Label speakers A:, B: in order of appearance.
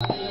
A: you.